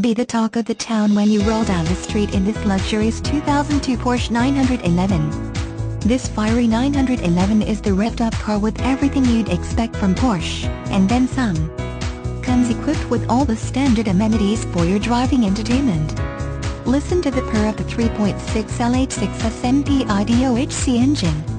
Be the talk of the town when you roll down the street in this luxurious 2002 Porsche 911. This fiery 911 is the revved-up car with everything you'd expect from Porsche, and then some. Comes equipped with all the standard amenities for your driving entertainment. Listen to the purr of the 3.6 LH6S MPI DOHC engine